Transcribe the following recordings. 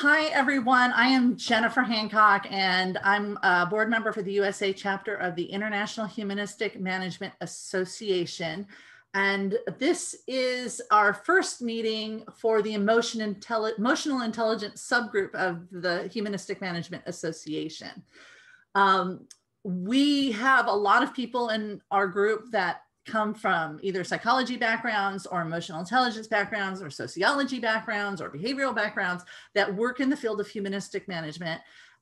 Hi, everyone. I am Jennifer Hancock, and I'm a board member for the USA chapter of the International Humanistic Management Association. And this is our first meeting for the emotion emotional intelligence subgroup of the Humanistic Management Association. Um, we have a lot of people in our group that come from either psychology backgrounds or emotional intelligence backgrounds or sociology backgrounds or behavioral backgrounds that work in the field of humanistic management.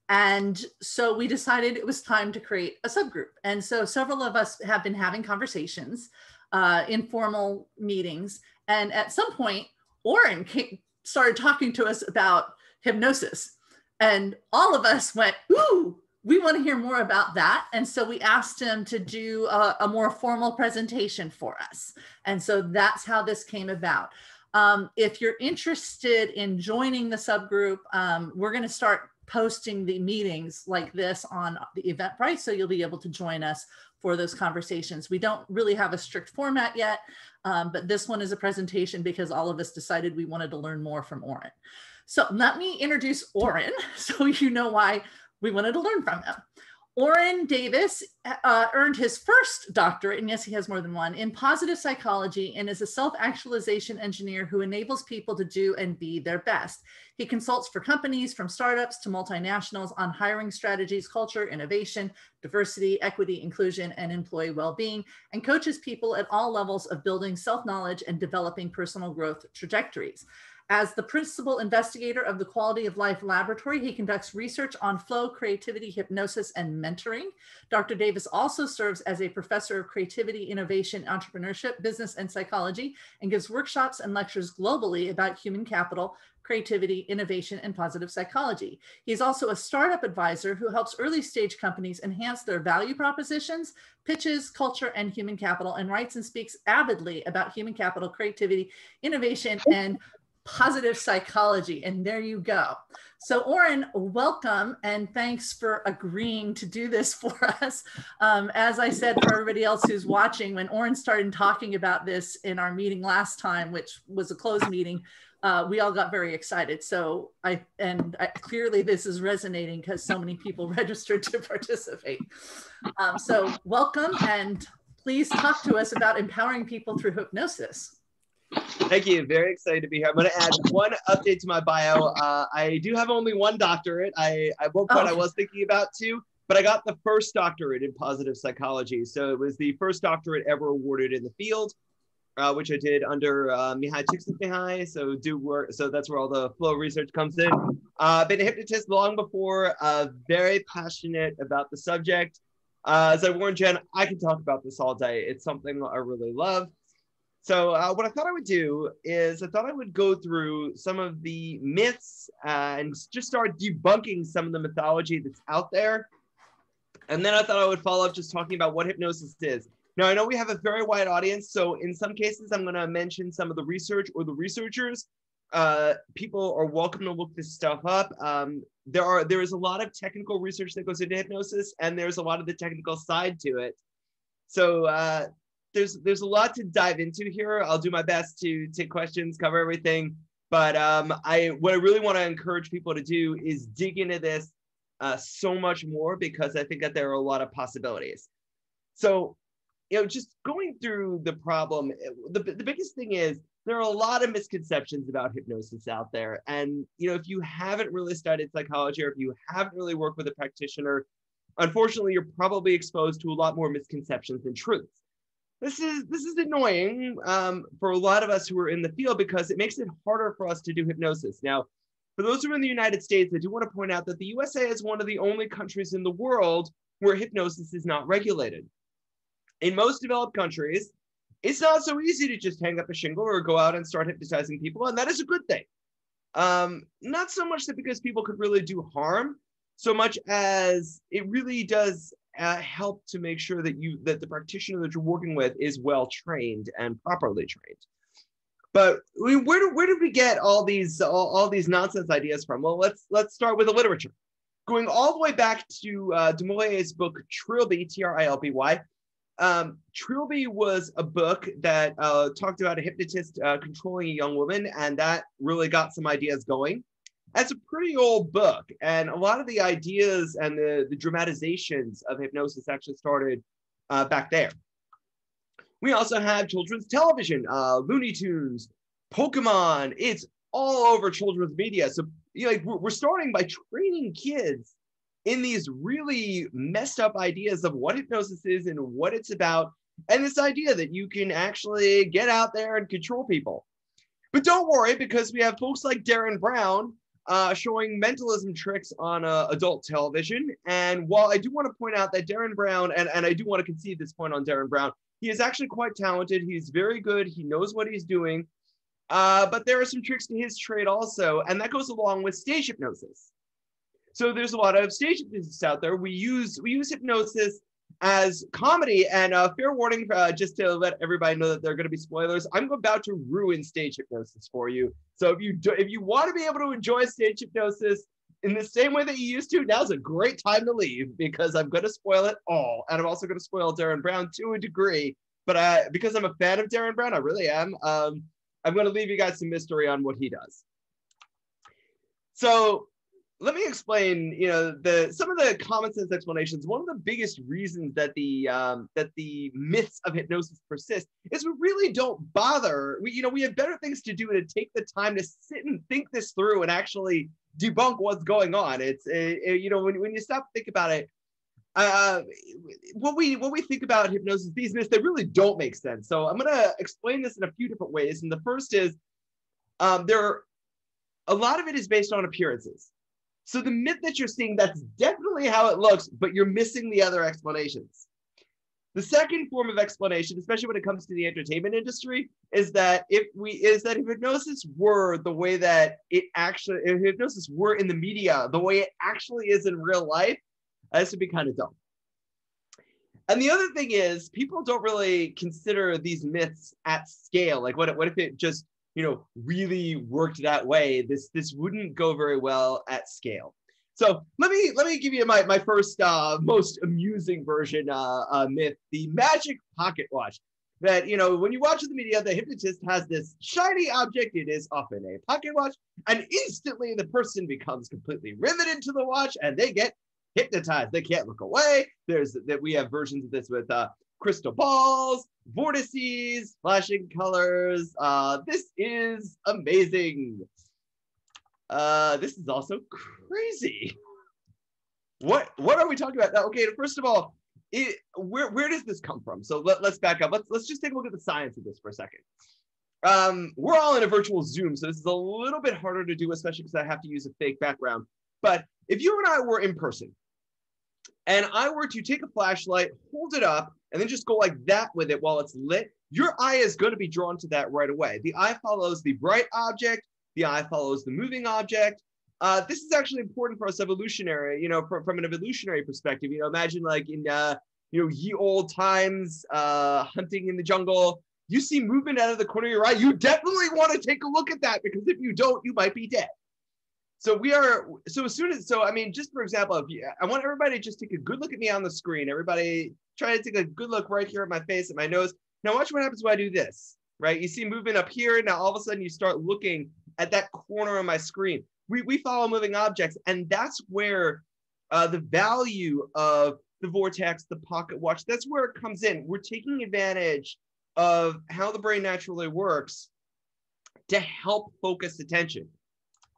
And so we decided it was time to create a subgroup. And so several of us have been having conversations, uh, informal meetings. And at some point, Orin started talking to us about hypnosis. And all of us went, ooh, we want to hear more about that. And so we asked him to do a, a more formal presentation for us. And so that's how this came about. Um, if you're interested in joining the subgroup, um, we're going to start posting the meetings like this on the Eventbrite. So you'll be able to join us for those conversations. We don't really have a strict format yet, um, but this one is a presentation because all of us decided we wanted to learn more from Orin. So let me introduce Orin so you know why we wanted to learn from him. Orin Davis uh, earned his first doctorate, and yes, he has more than one, in positive psychology and is a self actualization engineer who enables people to do and be their best. He consults for companies from startups to multinationals on hiring strategies, culture, innovation, diversity, equity, inclusion, and employee well being, and coaches people at all levels of building self knowledge and developing personal growth trajectories. As the principal investigator of the Quality of Life Laboratory, he conducts research on flow, creativity, hypnosis, and mentoring. Dr. Davis also serves as a professor of creativity, innovation, entrepreneurship, business, and psychology, and gives workshops and lectures globally about human capital, creativity, innovation, and positive psychology. He's also a startup advisor who helps early stage companies enhance their value propositions, pitches, culture, and human capital, and writes and speaks avidly about human capital, creativity, innovation, and positive psychology. And there you go. So, Orin, welcome and thanks for agreeing to do this for us. Um, as I said for everybody else who's watching, when Orin started talking about this in our meeting last time, which was a closed meeting, uh, we all got very excited. So I and I, clearly this is resonating because so many people registered to participate. Um, so welcome and please talk to us about empowering people through hypnosis. Thank you. Very excited to be here. I'm going to add one update to my bio. Uh, I do have only one doctorate. I at one point oh. I was thinking about two, but I got the first doctorate in positive psychology. So it was the first doctorate ever awarded in the field, uh, which I did under uh, Mihaly Csikszentmihalyi. So do work. So that's where all the flow research comes in. Uh, been a hypnotist long before. Uh, very passionate about the subject. Uh, as I warned Jen, I can talk about this all day. It's something I really love. So uh, what I thought I would do is I thought I would go through some of the myths uh, and just start debunking some of the mythology that's out there. And then I thought I would follow up just talking about what hypnosis is. Now I know we have a very wide audience, so in some cases I'm going to mention some of the research or the researchers. Uh, people are welcome to look this stuff up. Um, there are there is a lot of technical research that goes into hypnosis, and there's a lot of the technical side to it. So uh, there's there's a lot to dive into here. I'll do my best to take questions, cover everything. But um, I what I really want to encourage people to do is dig into this uh, so much more because I think that there are a lot of possibilities. So, you know, just going through the problem, the, the biggest thing is there are a lot of misconceptions about hypnosis out there. And, you know, if you haven't really studied psychology or if you haven't really worked with a practitioner, unfortunately, you're probably exposed to a lot more misconceptions than truths this is this is annoying um, for a lot of us who are in the field because it makes it harder for us to do hypnosis. Now, for those who are in the United States, I do want to point out that the USA is one of the only countries in the world where hypnosis is not regulated. In most developed countries, it's not so easy to just hang up a shingle or go out and start hypnotizing people, and that is a good thing. Um, not so much that because people could really do harm, so much as it really does uh, help to make sure that you that the practitioner that you're working with is well trained and properly trained. But we, where do, where did we get all these all, all these nonsense ideas from? Well, let's let's start with the literature. Going all the way back to uh, Maurier's book Trilby, T-R-I-L-B-Y. Um, Trilby was a book that uh, talked about a hypnotist uh, controlling a young woman, and that really got some ideas going. That's a pretty old book, and a lot of the ideas and the, the dramatizations of hypnosis actually started uh, back there. We also have children's television, uh, Looney Tunes, Pokemon. It's all over children's media. So you know, like we're starting by training kids in these really messed up ideas of what hypnosis is and what it's about, and this idea that you can actually get out there and control people. But don't worry, because we have folks like Derren Brown uh, showing mentalism tricks on uh, adult television. And while I do want to point out that Derren Brown, and, and I do want to concede this point on Derren Brown, he is actually quite talented. He's very good. He knows what he's doing. Uh, but there are some tricks to his trade also, and that goes along with stage hypnosis. So there's a lot of stage hypnosis out there. We use we use hypnosis as comedy. And uh, fair warning, uh, just to let everybody know that there are going to be spoilers. I'm about to ruin stage hypnosis for you. So if you do, if you want to be able to enjoy stage hypnosis in the same way that you used to, now's a great time to leave because I'm going to spoil it all, and I'm also going to spoil Derren Brown to a degree. But because I'm a fan of Derren Brown, I really am. Um, I'm going to leave you guys some mystery on what he does. So let me explain you know the some of the common sense explanations. One of the biggest reasons that the um, that the myths of hypnosis persist is we really don't bother. We you know we have better things to do to take the time to sit and think this through and actually debunk what's going on. It's uh, you know when, when you stop think about it uh, what we what we think about hypnosis these myths they really don't make sense. So i'm going to explain this in a few different ways. And the first is um, there are a lot of it is based on appearances so the myth that you're seeing, that's definitely how it looks, but you're missing the other explanations. The second form of explanation, especially when it comes to the entertainment industry, is that if we is that if hypnosis were the way that it actually if hypnosis were in the media, the way it actually is in real life, this would be kind of dumb. And the other thing is, people don't really consider these myths at scale. Like, what, what if it just you know really worked that way this this wouldn't go very well at scale. So let me let me give you my, my first uh, most amusing version uh, uh, myth the magic pocket watch. That you know when you watch the media the hypnotist has this shiny object it is often a pocket watch and instantly the person becomes completely riveted to the watch and they get hypnotized. They can't look away. There's that we have versions of this with uh, crystal balls vortices, flashing colors. Uh, this is amazing. Uh, this is also crazy. What what are we talking about? Okay, first of all, it, where where does this come from? So let, let's back up. Let's let's just take a look at the science of this for a second. Um, we're all in a virtual Zoom, so this is a little bit harder to do, especially because I have to use a fake background. But if you and I were in person, and I were to take a flashlight, hold it up, and then just go like that with it while it's lit, your eye is going to be drawn to that right away. The eye follows the bright object, the eye follows the moving object. Uh, this is actually important for us evolutionary, you know, from, from an evolutionary perspective. You know, imagine like in, uh, you know, ye old times, uh, hunting in the jungle, you see movement out of the corner of your eye, you definitely want to take a look at that because if you don't, you might be dead. So we are. So as soon as so, I mean, just for example, if you, I want everybody to just take a good look at me on the screen. Everybody, try to take a good look right here at my face, at my nose. Now watch what happens when I do this. Right, you see movement up here. Now all of a sudden you start looking at that corner of my screen. We we follow moving objects, and that's where uh, the value of the vortex, the pocket watch, that's where it comes in. We're taking advantage of how the brain naturally works to help focus attention.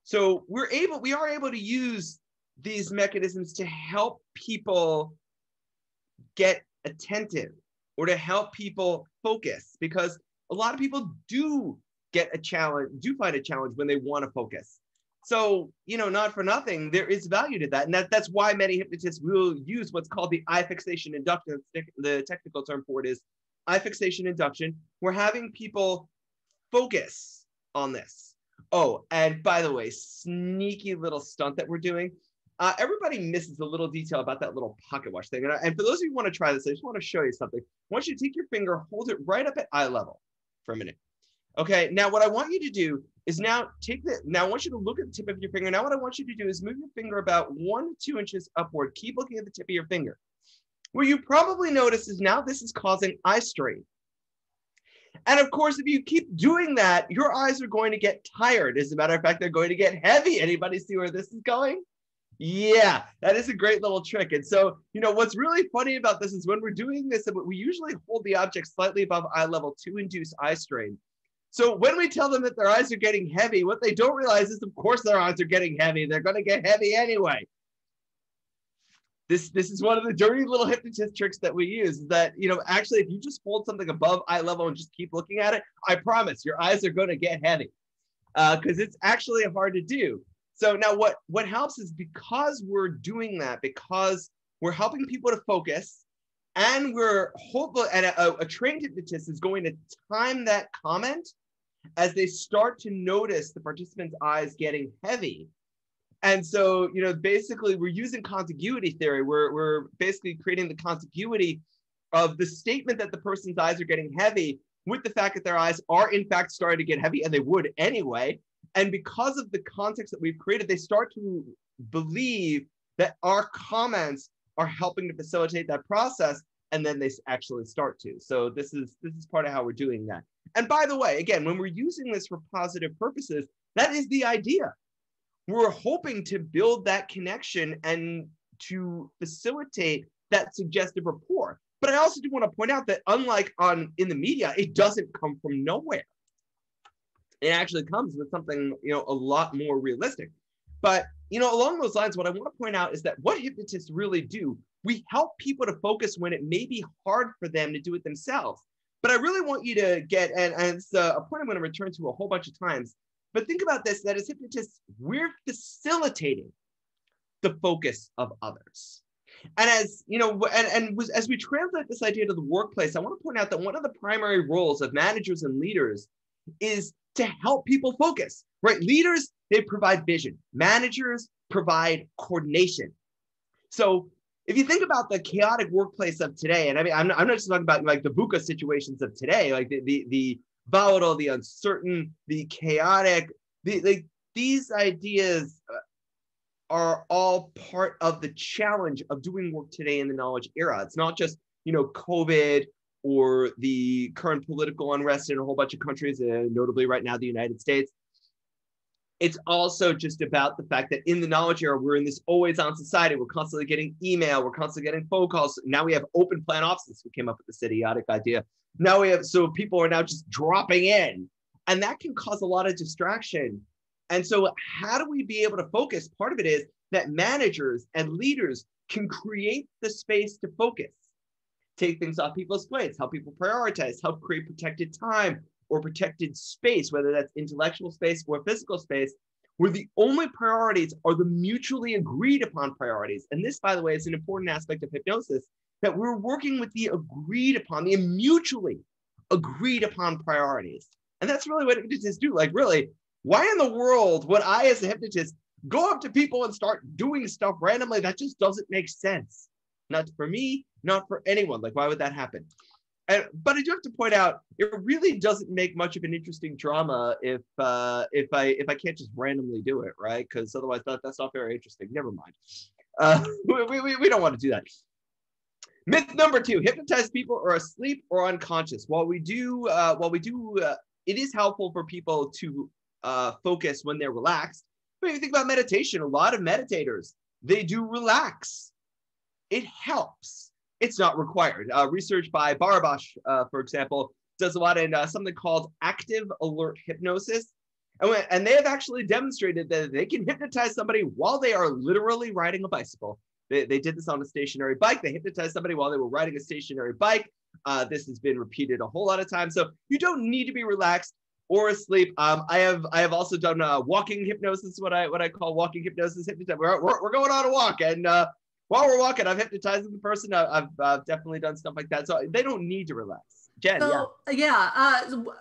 So we're able, we are able to use these mechanisms to help people get attentive or to help people focus because a lot of people do get a challenge, do find a challenge when they want to focus. So, you know, not for nothing, there is value to that. And that, that's why many hypnotists will use what's called the eye fixation induction. The technical term for it is eye fixation induction. We're having people focus on this. Oh, and by the way, sneaky little stunt that we're doing. Uh, everybody misses a little detail about that little pocket watch thing. And, and for those of you who want to try this, I just want to show you something. I want you to take your finger, hold it right up at eye level for a minute. Okay, now what I want you to do is now take the, now I want you to look at the tip of your finger. Now what I want you to do is move your finger about one two inches upward. Keep looking at the tip of your finger. What you probably notice is now this is causing eye strain. And of course, if you keep doing that, your eyes are going to get tired. As a matter of fact, they're going to get heavy. Anybody see where this is going? Yeah, that is a great little trick. And so, you know, what's really funny about this is when we're doing this, we usually hold the object slightly above eye level to induce eye strain. So when we tell them that their eyes are getting heavy, what they don't realize is, of course, their eyes are getting heavy. They're going to get heavy anyway. This, this is one of the dirty little hypnotist tricks that we use that, you know, actually, if you just hold something above eye level and just keep looking at it, I promise your eyes are going to get heavy because uh, it's actually hard to do. So now what, what helps is because we're doing that, because we're helping people to focus and we're hopeful, and a, a trained hypnotist is going to time that comment as they start to notice the participant's eyes getting heavy. And so, you know, basically we're using contiguity theory. We're, we're basically creating the contiguity of the statement that the person's eyes are getting heavy with the fact that their eyes are in fact starting to get heavy and they would anyway. And because of the context that we've created, they start to believe that our comments are helping to facilitate that process. And then they actually start to. So this is this is part of how we're doing that. And by the way, again, when we're using this for positive purposes, that is the idea. We're hoping to build that connection and to facilitate that suggestive rapport. But I also do want to point out that unlike on in the media, it doesn't come from nowhere. It actually comes with something you know a lot more realistic. But you know along those lines what i want to point out is that what hypnotists really do we help people to focus when it may be hard for them to do it themselves. But i really want you to get and, and it's uh, a point i'm going to return to a whole bunch of times but think about this that as hypnotists we're facilitating the focus of others and as you know and, and was, as we translate this idea to the workplace i want to point out that one of the primary roles of managers and leaders is to help people focus, right? Leaders, they provide vision. Managers provide coordination. So if you think about the chaotic workplace of today, and I mean, I'm not, I'm not just talking about like the VUCA situations of today, like the, the, the volatile, the uncertain, the chaotic, the, like these ideas uh, are all part of the challenge of doing work today in the knowledge era. It's not just, you know, COVID or the current political unrest in a whole bunch of countries, and notably right now the United States. It's also just about the fact that in the knowledge era, we're in this always on society. We're constantly getting email, we're constantly getting phone calls. Now we have open plan offices. We came up with this idiotic idea. Now we have, so people are now just dropping in, and that can cause a lot of distraction. And so, how do we be able to focus? Part of it is that managers and leaders can create the space to focus take things off people's plates, help people prioritize, help create protected time or protected space, whether that's intellectual space or physical space, where the only priorities are the mutually agreed upon priorities. And this, by the way, is an important aspect of hypnosis that we're working with the agreed upon, the mutually agreed upon priorities. And that's really what hypnotists do. Like, really, why in the world would I, as a hypnotist, go up to people and start doing stuff randomly? That just doesn't make sense. Not for me, not for anyone. Like, why would that happen? And, but I do have to point out, it really doesn't make much of an interesting drama if uh, if I if I can't just randomly do it, right? Because otherwise, that, that's not very interesting. Never mind. Uh, we, we, we don't want to do that. Myth number two: hypnotized people are asleep or unconscious. While we do, uh, while we do, uh, it is helpful for people to uh, focus when they're relaxed. But if you think about meditation, a lot of meditators they do relax. It helps it's not required. Uh, research by Barabasz, uh, for example, does a lot in uh, something called active alert hypnosis. And, when, and they have actually demonstrated that they can hypnotize somebody while they are literally riding a bicycle. They, they did this on a stationary bike. They hypnotized somebody while they were riding a stationary bike. Uh, this has been repeated a whole lot of times. So you don't need to be relaxed or asleep. Um, I have I have also done uh, walking hypnosis, what I what I call walking hypnosis. We're, we're, we're going on a walk, and uh, while we're walking, I've hypnotized the person. I've, I've definitely done stuff like that. So they don't need to relax. Jen, so, yeah. Yeah.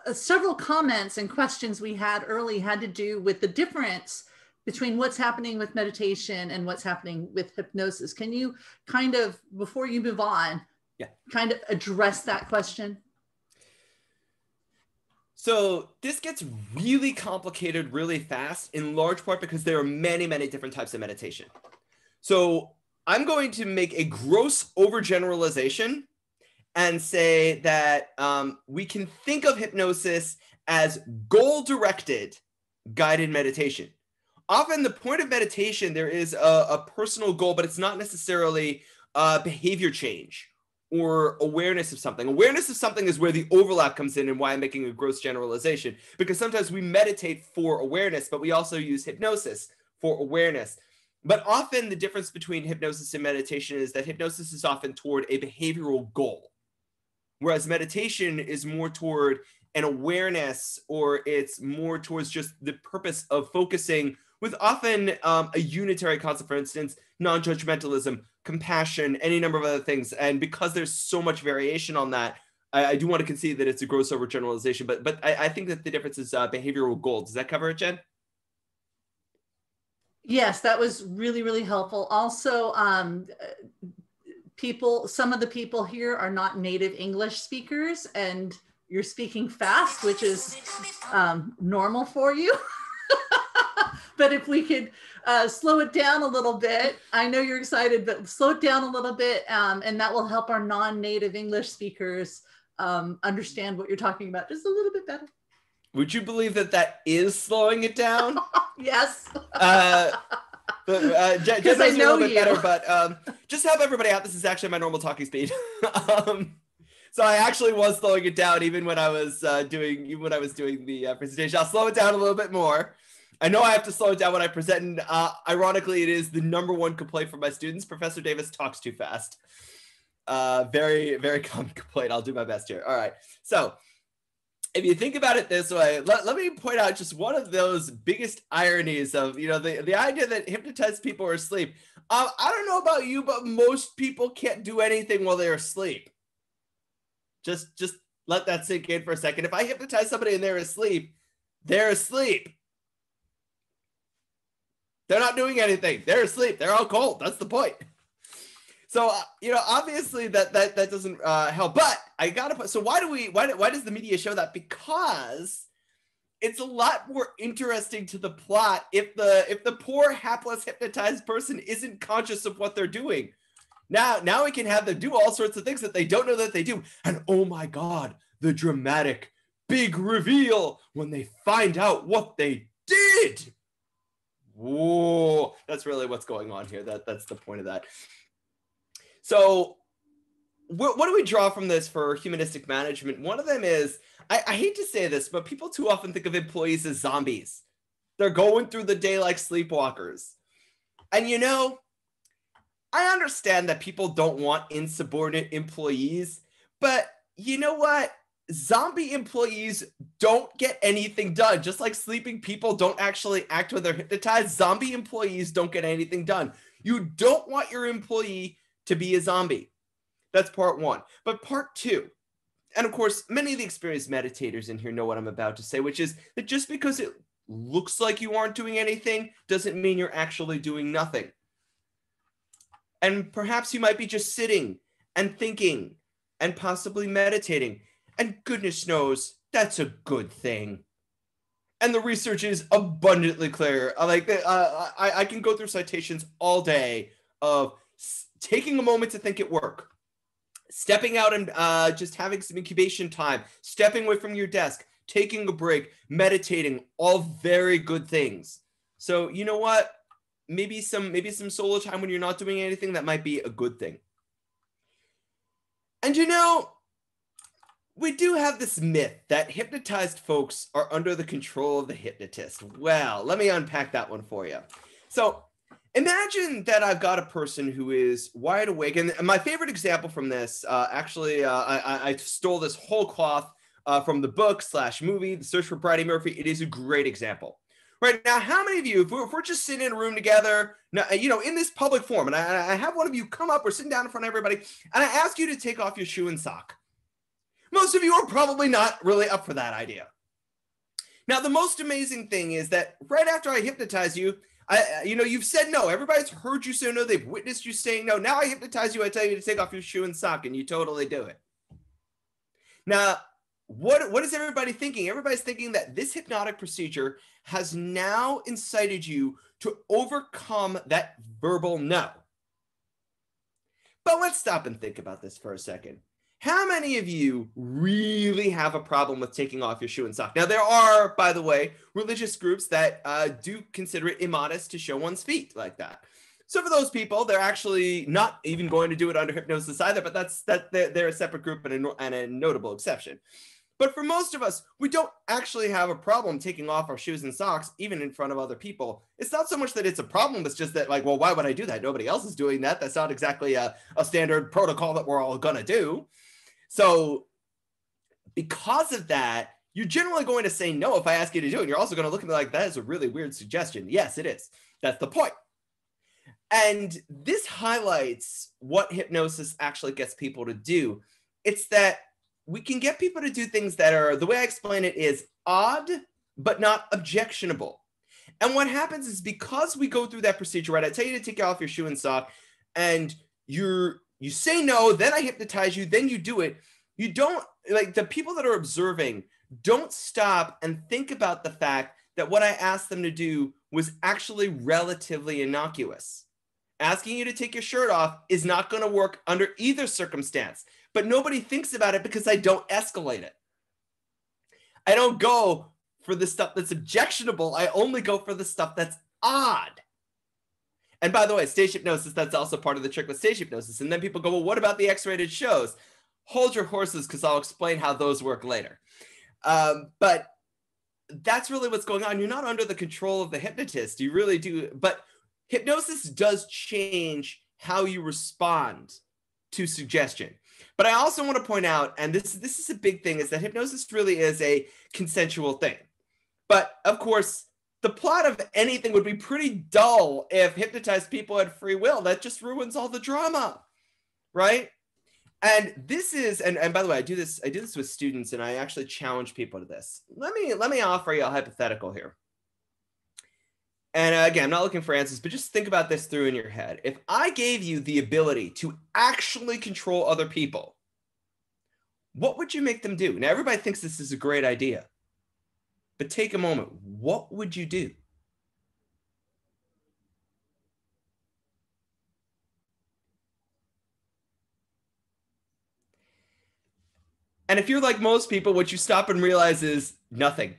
Uh, several comments and questions we had early had to do with the difference between what's happening with meditation and what's happening with hypnosis. Can you kind of, before you move on, yeah. kind of address that question? So this gets really complicated really fast, in large part because there are many, many different types of meditation. So I'm going to make a gross overgeneralization and say that um, we can think of hypnosis as goal directed guided meditation. Often, the point of meditation, there is a, a personal goal, but it's not necessarily behavior change or awareness of something. Awareness of something is where the overlap comes in and why I'm making a gross generalization. Because sometimes we meditate for awareness, but we also use hypnosis for awareness. But often the difference between hypnosis and meditation is that hypnosis is often toward a behavioral goal, whereas meditation is more toward an awareness or it's more towards just the purpose of focusing with often um, a unitary concept, for instance, non judgmentalism, compassion, any number of other things. And because there's so much variation on that, I, I do want to concede that it's a gross overgeneralization, but but I, I think that the difference is uh, behavioral goal. Does that cover it, Jen? Yes, that was really, really helpful. Also, um, people, some of the people here are not native English speakers, and you're speaking fast, which is um, normal for you. but if we could uh, slow it down a little bit, I know you're excited, but slow it down a little bit, um, and that will help our non-native English speakers um, understand what you're talking about just a little bit better. Would you believe that that is slowing it down? yes. uh, but, uh, Jen, Jen I know a little bit you. better, but um, just to help everybody out, this is actually my normal talking speed. um, so I actually was slowing it down even when I was uh, doing even when I was doing the uh, presentation. I'll slow it down a little bit more. I know I have to slow it down when I present. And, uh, ironically, it is the number one complaint from my students. Professor Davis talks too fast. Uh, very, very common complaint. I'll do my best here. All right. So if you think about it this way, let, let me point out just one of those biggest ironies of, you know, the, the idea that hypnotized people are asleep. Um, I don't know about you, but most people can't do anything while they're asleep. Just, just let that sink in for a second. If I hypnotize somebody and they're asleep, they're asleep. They're not doing anything. They're asleep. They're all cold. That's the point. So uh, you know, obviously that that that doesn't uh, help. But I gotta put. So why do we? Why why does the media show that? Because it's a lot more interesting to the plot if the if the poor hapless hypnotized person isn't conscious of what they're doing. Now now we can have them do all sorts of things that they don't know that they do. And oh my god, the dramatic big reveal when they find out what they did. Whoa, that's really what's going on here. That that's the point of that. So, what, what do we draw from this for humanistic management? One of them is I, I hate to say this, but people too often think of employees as zombies. They're going through the day like sleepwalkers. And you know, I understand that people don't want insubordinate employees, but you know what? zombie employees don't get anything done. Just like sleeping people don't actually act when they're hypnotized, zombie employees don't get anything done. You don't want your employee to be a zombie. That's part one. But part two, and of course, many of the experienced meditators in here know what I'm about to say, which is that just because it looks like you aren't doing anything doesn't mean you're actually doing nothing. And perhaps you might be just sitting and thinking and possibly meditating and goodness knows that's a good thing. And the research is abundantly clear. Like. Uh, I, I can go through citations all day of taking a moment to think at work, stepping out and uh, just having some incubation time, stepping away from your desk, taking a break, meditating, all very good things. So you know what? Maybe some maybe some solo time when you're not doing anything that might be a good thing. And you know, we do have this myth that hypnotized folks are under the control of the hypnotist. Well, let me unpack that one for you. So, imagine that I've got a person who is wide awake, and my favorite example from this, uh, actually, uh, I, I, stole this whole cloth uh, from the book slash movie, The Search for Bridey Murphy. It is a great example. Right now, how many of you, if we're, if we're just sitting in a room together, now, you know, in this public forum, and I, I have one of you come up, we're sitting down in front of everybody, and I ask you to take off your shoe and sock most of you are probably not really up for that idea. Now, the most amazing thing is that right after I hypnotize you, I, you know, you've said no. Everybody's heard you say no. They've witnessed you saying no. Now I hypnotize you. I tell you to take off your shoe and sock, and you totally do it. Now, what what is everybody thinking? Everybody's thinking that this hypnotic procedure has now incited you to overcome that verbal no. But let's stop and think about this for a second. How many of you really have a problem with taking off your shoe and sock? Now, there are, by the way, religious groups that uh, do consider it immodest to show one's feet like that. So for those people, they're actually not even going to do it under hypnosis either, but that's that they're, they're a separate group and a, and a notable exception. But for most of us, we don't actually have a problem taking off our shoes and socks, even in front of other people. It's not so much that it's a problem, it's just that, like, well, why would I do that? Nobody else is doing that. That's not exactly a, a standard protocol that we're all gonna do. So, because of that, you're generally going to say no if I ask you to do it. You're also going to look at me like, that is a really weird suggestion. Yes, it is. That's the point. And this highlights what hypnosis actually gets people to do. It's that we can get people to do things that are, the way I explain it is odd, but not objectionable. And what happens is because we go through that procedure, right? I tell you to take off your shoe and sock, and you're you say no, then I hypnotize you, then you do it. You don't like the people that are observing don't stop and think about the fact that what I asked them to do was actually relatively innocuous. Asking you to take your shirt off is not going to work under either circumstance but nobody thinks about it because I don't escalate it. I don't go for the stuff that's objectionable. I only go for the stuff that's odd. And by the way, stage hypnosis, that's also part of the trick with stage hypnosis. And then people go, well, what about the X rated shows? Hold your horses because I'll explain how those work later. Um, but that's really what's going on. You're not under the control of the hypnotist. You really do. But hypnosis does change how you respond to suggestion. But I also want to point out, and this this is a big thing, is that hypnosis really is a consensual thing. But of course, the plot of anything would be pretty dull if hypnotized people had free will. That just ruins all the drama, right? And this is, and, and by the way, I do this, I do this with students, and I actually challenge people to this. Let me let me offer you a hypothetical here. And again, I'm not looking for answers, but just think about this through in your head. If I gave you the ability to actually control other people, what would you make them do? Now, everybody thinks this is a great idea, but take a moment. What would you do? And if you're like most people, what you stop and realize is nothing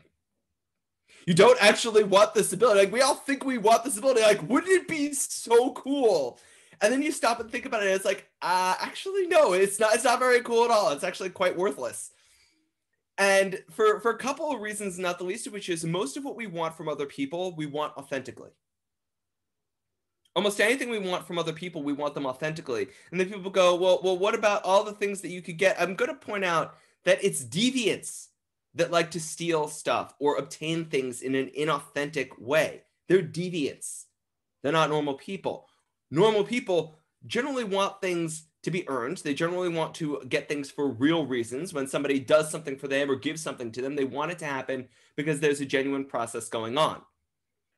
you don't actually want this ability. Like we all think we want this ability. Like, wouldn't it be so cool? And then you stop and think about it. And it's like, uh, actually, no, it's not. It's not very cool at all. It's actually quite worthless. And for for a couple of reasons, not the least of which is most of what we want from other people, we want authentically. Almost anything we want from other people, we want them authentically. And then people go, well, well, what about all the things that you could get? I'm going to point out that it's deviants that like to steal stuff or obtain things in an inauthentic way. They're deviants. They're not normal people. Normal people generally want things to be earned. They generally want to get things for real reasons. When somebody does something for them or gives something to them, they want it to happen because there's a genuine process going on.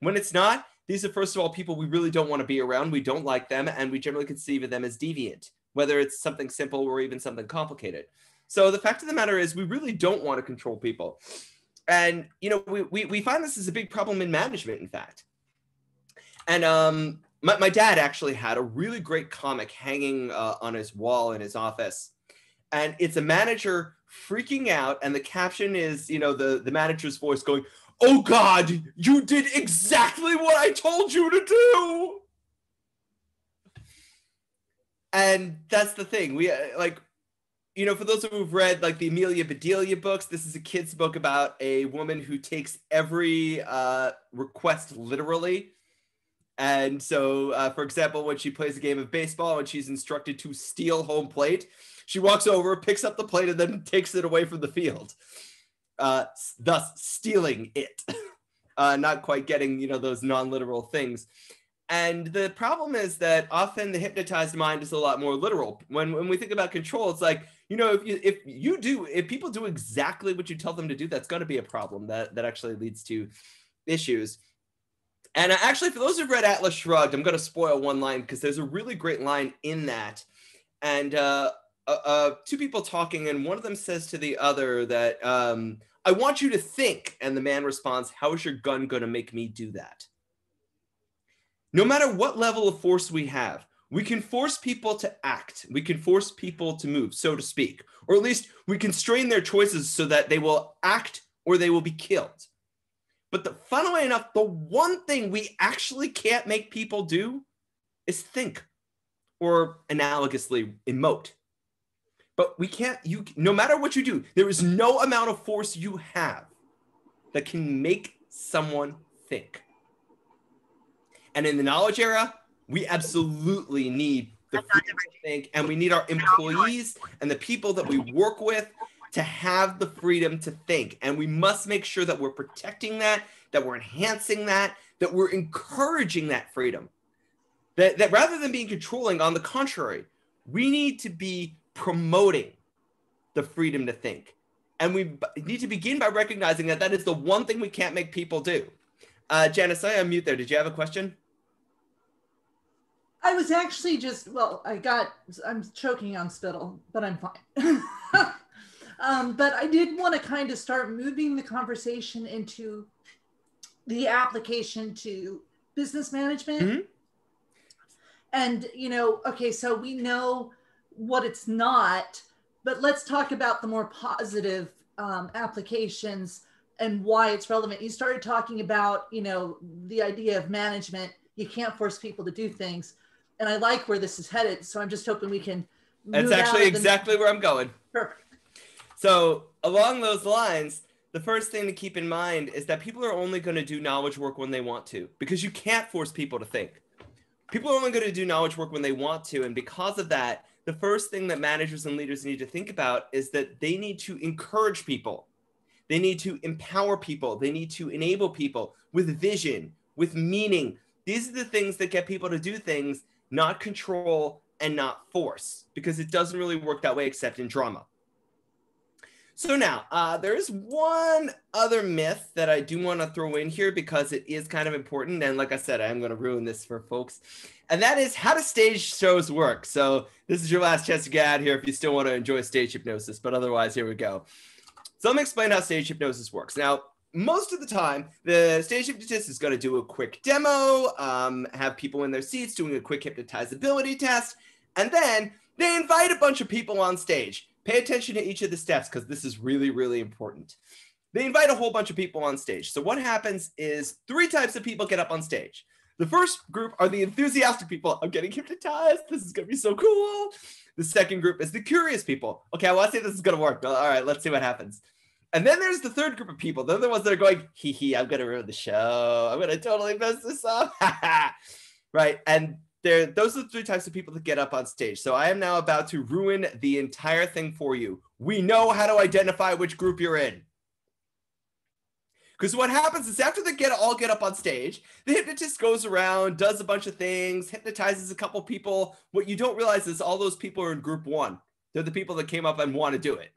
When it's not, these are, first of all, people we really don't want to be around. We don't like them, and we generally conceive of them as deviant, whether it's something simple or even something complicated. So the fact of the matter is, we really don't want to control people. And, you know, we, we, we find this is a big problem in management, in fact. And um, my, my dad actually had a really great comic hanging uh, on his wall in his office. And it's a manager freaking out. And the caption is, you know, the, the manager's voice going, Oh God, you did exactly what I told you to do. And that's the thing. We uh, like you know, for those of who've read like the Amelia Bedelia books, this is a kid's book about a woman who takes every uh, request literally. And so, uh, for example, when she plays a game of baseball and she's instructed to steal home plate, she walks over, picks up the plate, and then takes it away from the field, uh, thus stealing it. uh, not quite getting, you know, those non-literal things. And the problem is that often the hypnotized mind is a lot more literal. When, when we think about control, it's like, you know, if you, if you do, if people do exactly what you tell them to do, that's going to be a problem that, that actually leads to issues. And actually, for those who've read Atlas Shrugged, I'm going to spoil one line because there's a really great line in that. And uh, uh, uh, two people talking, and one of them says to the other that, um, I want you to think. And the man responds, How is your gun going to make me do that? No matter what level of force we have, we can force people to act. We can force people to move, so to speak, or at least we constrain their choices so that they will act or they will be killed. But the, funnily enough, the one thing we actually can't make people do is think or analogously emote. But we can't, you, no matter what you do, there is no amount of force you have that can make someone think. And in the knowledge era, we absolutely need the freedom to think, and we need our employees and the people that we work with to have the freedom to think. And we must make sure that we're protecting that, that we're enhancing that, that we're encouraging that freedom. That, that rather than being controlling, on the contrary, we need to be promoting the freedom to think. And we need to begin by recognizing that that is the one thing we can't make people do. Uh, Janice, I unmute there. Did you have a question? I was actually just, well, I got, I'm choking on spittle, but I'm fine. um, but I did want to kind of start moving the conversation into the application to business management. Mm-hmm. And, you know, okay, so we know what it's not, but let's talk about the more positive um, applications and why it's relevant. You started talking about, you know, the idea of management. You can't force people to do things and I like where this is headed. So I'm just hoping we can. That's actually exactly where I'm going. Perfect. So along those lines, the first thing to keep in mind is that people are only going to do knowledge work when they want to, because you can't force people to think. People are only going to do knowledge work when they want to, and because of that, the first thing that managers and leaders need to think about is that they need to encourage people. They need to empower people. They need to enable people with vision, with meaning. These are the things that get people to do things not control and not force, because it doesn't really work that way except in drama. So now, uh, there is one other myth that I do want to throw in here because it is kind of important. And like I said, I am going to ruin this for folks. And that is how do stage shows work? So this is your last chance to get out here if you still want to enjoy stage hypnosis. But otherwise, here we go. So let me explain how stage hypnosis works. Now, most of the time, the stage hypnotist is going to do a quick demo, um, have people in their seats doing a quick hypnotizability test, and then they invite a bunch of people on stage. Pay attention to each of the steps because this is really, really important. They invite a whole bunch of people on stage. So, what happens is three types of people get up on stage. The first group are the enthusiastic people. I'm getting hypnotized. This is going to be so cool. The second group is the curious people. Okay, well, I to say this is going to work. All right, let's see what happens. And then there's the third group of people. They're the ones that are going, hee hee, I'm gonna ruin the show. I'm gonna totally mess this up. right. And there, those are the three types of people that get up on stage. So I am now about to ruin the entire thing for you. We know how to identify which group you're in. Because what happens is after they get all get up on stage, the hypnotist goes around, does a bunch of things, hypnotizes a couple people. What you don't realize is all those people are in group one. They're the people that came up and want to do it.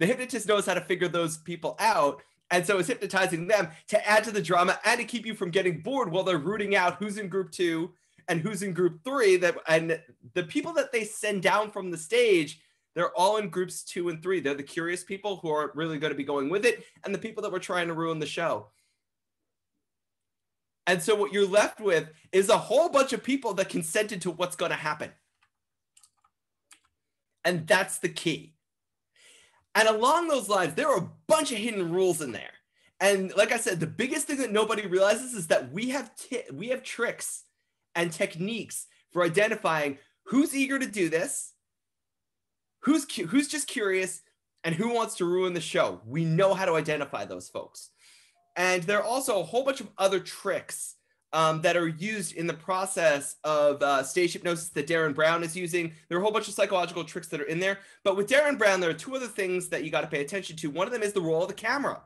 The hypnotist knows how to figure those people out. And so it's hypnotizing them to add to the drama and to keep you from getting bored while they're rooting out who's in group two and who's in group three. That and the people that they send down from the stage, they're all in groups two and three. They're the curious people who are really going to be going with it, and the people that were trying to ruin the show. And so what you're left with is a whole bunch of people that consented to what's going to happen. And that's the key. And along those lines, there are a bunch of hidden rules in there. And like I said, the biggest thing that nobody realizes is that we have t- we have tricks and techniques for identifying who's eager to do this, who's cu- who's just curious, and who wants to ruin the show. We know how to identify those folks. And there are also a whole bunch of other tricks um, that are used in the process of uh, stage hypnosis that Derren Brown is using. There are a whole bunch of psychological tricks that are in there. But with Derren Brown, there are two other things that you got to pay attention to. One of them is the role of the camera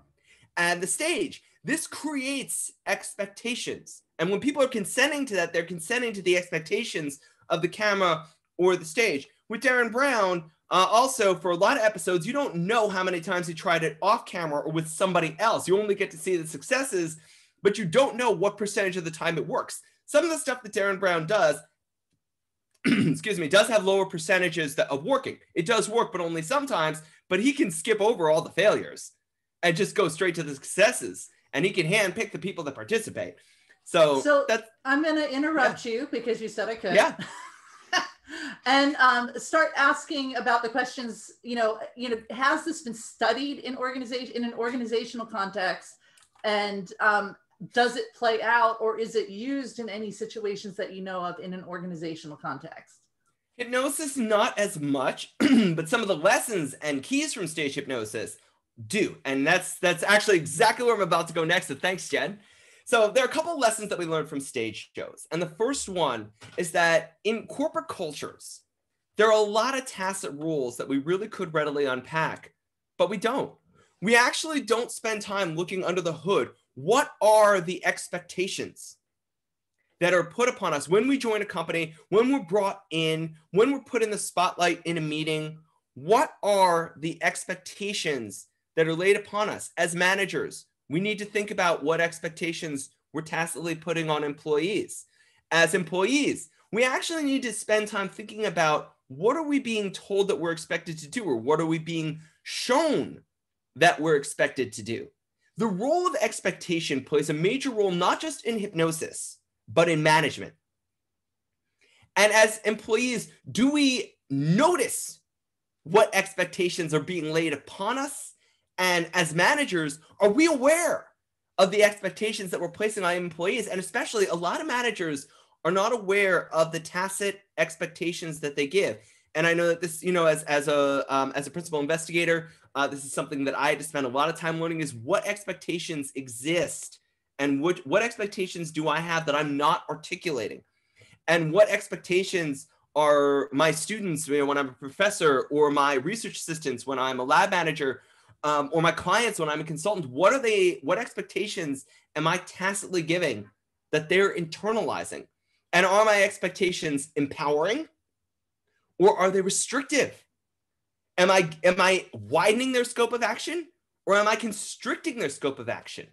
and the stage. This creates expectations. And when people are consenting to that, they're consenting to the expectations of the camera or the stage. With Derren Brown, uh, also, for a lot of episodes, you don't know how many times he tried it off camera or with somebody else. You only get to see the successes but you don't know what percentage of the time it works. Some of the stuff that Derren Brown does, excuse me, does have lower percentages of working. It does work, but only sometimes. But he can skip over all the failures and just go straight to the successes, and he can handpick the people that participate. So, so that's, I'm going to interrupt yeah. you because you said I could. Yeah. and um, start asking about the questions. You know, you know, has this been studied in organization in an organizational context, and um, does it play out, or is it used in any situations that you know of in an organizational context? Hypnosis, not as much, but some of the lessons and keys from stage hypnosis do, and that's that's actually exactly where I'm about to go next. So thanks, Jen. So there are a couple of lessons that we learned from stage shows. And the first one is that in corporate cultures, there are a lot of tacit rules that we really could readily unpack, but we don't. We actually don't spend time looking under the hood. What are the expectations that are put upon us when we join a company, when we're brought in, when we're put in the spotlight in a meeting? What are the expectations that are laid upon us as managers, we need to think about what expectations we're tacitly putting on employees. As employees, we actually need to spend time thinking about what are we being told that we're expected to do, or what are we being shown that we're expected to do. The role of expectation plays a major role not just in hypnosis, but in management. And as employees, do we notice what expectations are being laid upon us? And as managers, are we aware of the expectations that we're placing on employees? And especially, a lot of managers are not aware of the tacit expectations that they give. And I know that this, you know, as as a um, as a principal investigator, uh, this is something that I had to spend a lot of time learning: is what expectations exist, and what what expectations do I have that I'm not articulating, and what expectations are my students you know, when I'm a professor or my research assistants when I'm a lab manager um, or my clients when I'm a consultant, what are they, what expectations am I tacitly giving that they're internalizing? And are my expectations empowering or are they restrictive? Am I, am I widening their scope of action or am I constricting their scope of action?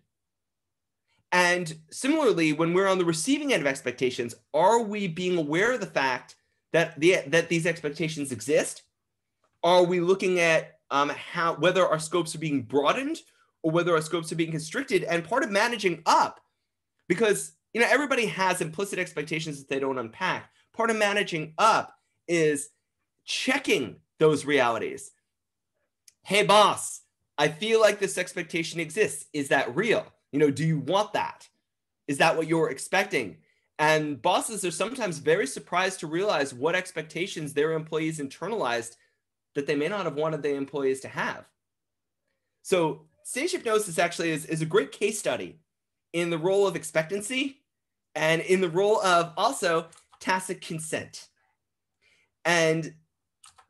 And similarly, when we're on the receiving end of expectations, are we being aware of the fact that the that these expectations exist? Are we looking at um, how whether our scopes are being broadened or whether our scopes are being constricted. And part of managing up, because you know everybody has implicit expectations that they don't unpack. Part of managing up is checking those realities. Hey, boss, I feel like this expectation exists. Is that real? You know, do you want that? Is that what you're expecting? And bosses are sometimes very surprised to realize what expectations their employees internalized that they may not have wanted the employees to have. So stage hypnosis actually is, is a great case study in the role of expectancy and in the role of also tacit consent. And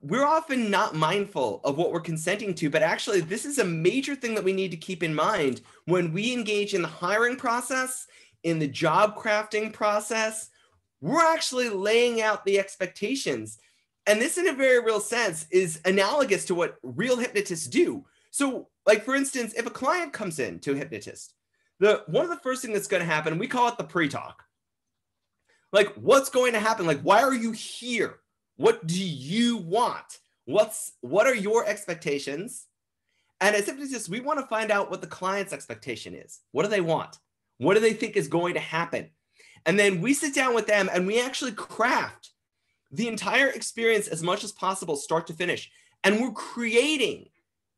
we're often not mindful of what we're consenting to, but actually, this is a major thing that we need to keep in mind when we engage in the hiring process, in the job crafting process. We're actually laying out the expectations and this, in a very real sense, is analogous to what real hypnotists do. So, like for instance, if a client comes in to a hypnotist, the one of the first things that's going to happen, we call it the pre-talk. Like, what's going to happen? Like, why are you here? What do you want? What's what are your expectations? And as hypnotists, we want to find out what the client's expectation is. What do they want? What do they think is going to happen? And then we sit down with them and we actually craft the entire experience as much as possible, start to finish. And we're creating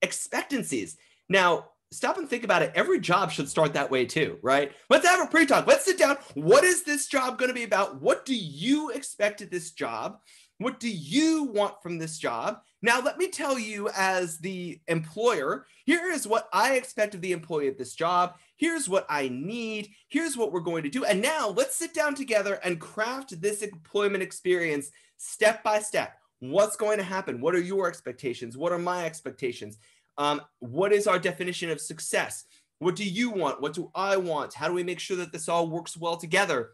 expectancies. Now, stop and think about it. Every job should start that way too, right? Let's have a pre talk. Let's sit down. What is this job going to be about? What do you expect of this job? What do you want from this job? Now, let me tell you, as the employer, here is what I expect of the employee of this job. Here's what I need. Here's what we're going to do. And now let's sit down together and craft this employment experience step by step. What's going to happen? What are your expectations? What are my expectations? Um, what is our definition of success? What do you want? What do I want? How do we make sure that this all works well together?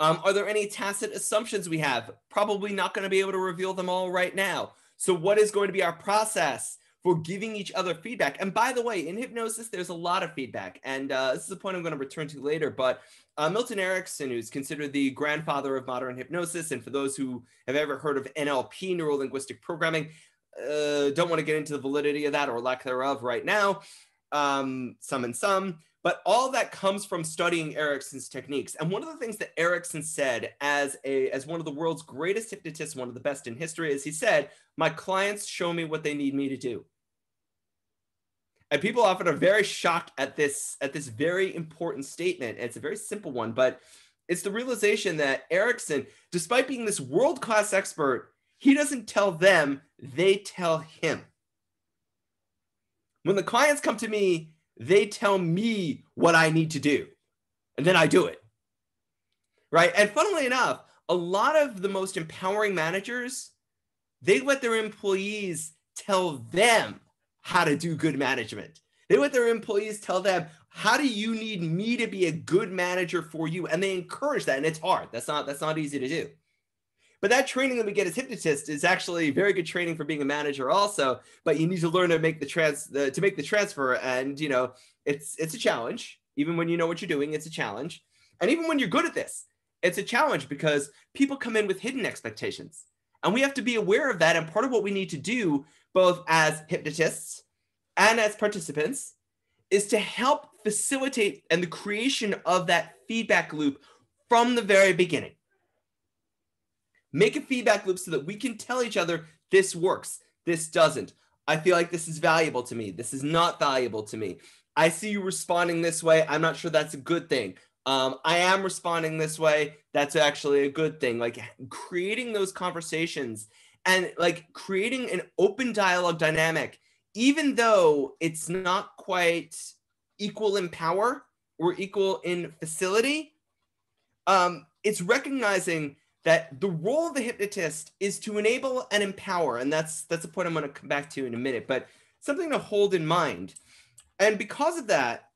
Um, are there any tacit assumptions we have? Probably not going to be able to reveal them all right now. So, what is going to be our process for giving each other feedback? And by the way, in hypnosis, there's a lot of feedback. And uh, this is a point I'm going to return to later. But uh, Milton Erickson, who's considered the grandfather of modern hypnosis, and for those who have ever heard of NLP, neuro linguistic programming, uh, don't want to get into the validity of that or lack thereof right now. Um, some and some. But all that comes from studying Erickson's techniques. And one of the things that Erickson said as a as one of the world's greatest hypnotists, one of the best in history, is he said, "My clients show me what they need me to do." And people often are very shocked at this at this very important statement. It's a very simple one, but it's the realization that Erickson, despite being this world-class expert, he doesn't tell them, they tell him. When the clients come to me, they tell me what I need to do, and then I do it. Right. And funnily enough, a lot of the most empowering managers, they let their employees tell them how to do good management. They let their employees tell them, how do you need me to be a good manager for you? And they encourage that. And it's hard. That's not that's not easy to do. But that training that we get as hypnotists is actually very good training for being a manager also. But you need to learn to make the trans the, to make the transfer. And you know, it's it's a challenge. Even when you know what you're doing, it's a challenge. And even when you're good at this, it's a challenge because people come in with hidden expectations. And we have to be aware of that. And part of what we need to do, both as hypnotists and as participants, is to help facilitate and the creation of that feedback loop from the very beginning. Make a feedback loop so that we can tell each other this works, this doesn't. I feel like this is valuable to me. This is not valuable to me. I see you responding this way. I'm not sure that's a good thing. Um, I am responding this way. That's actually a good thing. Like creating those conversations and like creating an open dialogue dynamic, even though it's not quite equal in power or equal in facility. Um, it's recognizing that the role of the hypnotist is to enable and empower and that's that's a point i'm going to come back to in a minute but something to hold in mind. And because of that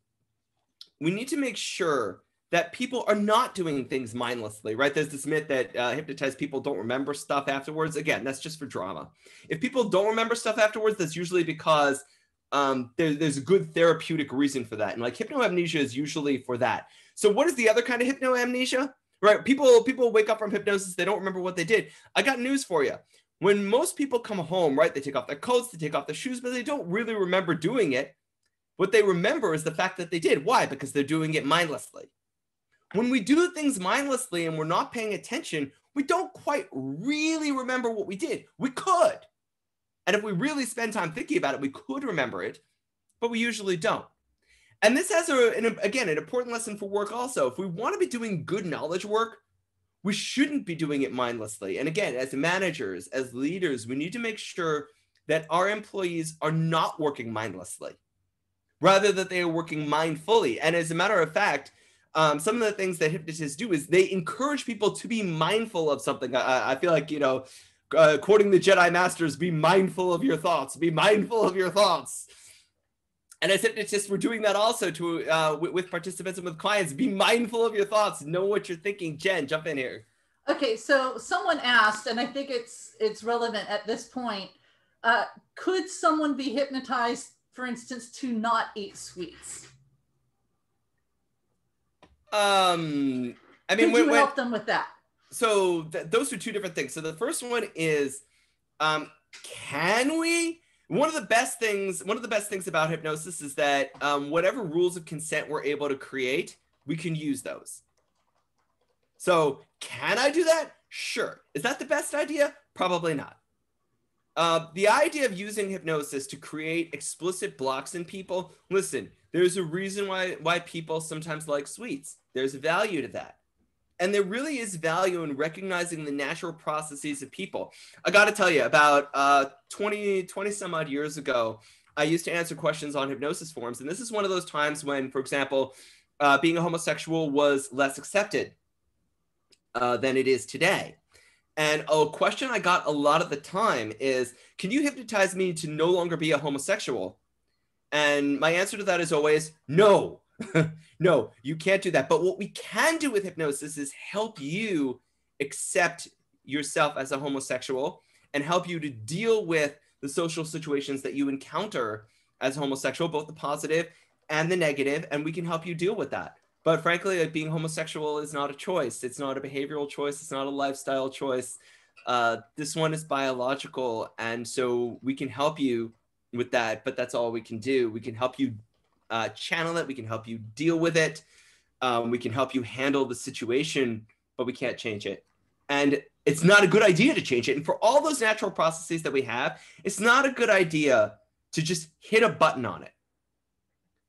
we need to make sure that people are not doing things mindlessly right? There's this myth that uh, hypnotized people don't remember stuff afterwards. Again that's just for drama. If people don't remember stuff afterwards that's usually because um, there, there's a good therapeutic reason for that. And like hypnoamnesia is usually for that. So what is the other kind of hypnoamnesia right? People people wake up from hypnosis, they don't remember what they did. I got news for you. When most people come home, right, they take off their coats, they take off their shoes, but they don't really remember doing it. What they remember is the fact that they did. Why? Because they're doing it mindlessly. When we do things mindlessly and we're not paying attention, we don't quite really remember what we did. We could. And if we really spend time thinking about it, we could remember it, but we usually don't. And this has a, an, again an important lesson for work also. If we want to be doing good knowledge work, we shouldn't be doing it mindlessly. And again, as managers, as leaders, we need to make sure that our employees are not working mindlessly, rather that they are working mindfully. And as a matter of fact, um, some of the things that hypnotists do is they encourage people to be mindful of something. I, I feel like you know, uh, quoting the Jedi Masters, "Be mindful of your thoughts. Be mindful of your thoughts." And as hypnotists, we're doing that also to uh, with, with, participants and with clients. Be mindful of your thoughts. Know what you're thinking. Jen, jump in here. Okay, so someone asked, and I think it's it's relevant at this point. Uh, could someone be hypnotized, for instance, to not eat sweets? Um, I mean, could when, you help them with that? So th- those are two different things. So the first one is, um, can we? One of the best things one of the best things about hypnosis is that um, whatever rules of consent we're able to create we can use those. So can i do that? Sure. Is that the best idea? Probably not. Uh, the idea of using hypnosis to create explicit blocks in people listen there's a reason why why people sometimes like sweets. There's value to that and there really is value in recognizing the natural processes of people. I got to tell you, about uh, 20, 20 some odd years ago, I used to answer questions on hypnosis forums. And this is one of those times when, for example, uh, being a homosexual was less accepted uh, than it is today. And a question I got a lot of the time is Can you hypnotize me to no longer be a homosexual? And my answer to that is always no. no, you can't do that. But what we can do with hypnosis is help you accept yourself as a homosexual and help you to deal with the social situations that you encounter as homosexual, both the positive and the negative, and we can help you deal with that. But frankly, like being homosexual is not a choice. It's not a behavioral choice. It's not a lifestyle choice. Uh, this one is biological, and so we can help you with that. But that's all we can do. We can help you uh, channel it. We can help you deal with it. Um, we can help you handle the situation, but we can't change it. And it's not a good idea to change it. And for all those natural processes that we have, it's not a good idea to just hit a button on it.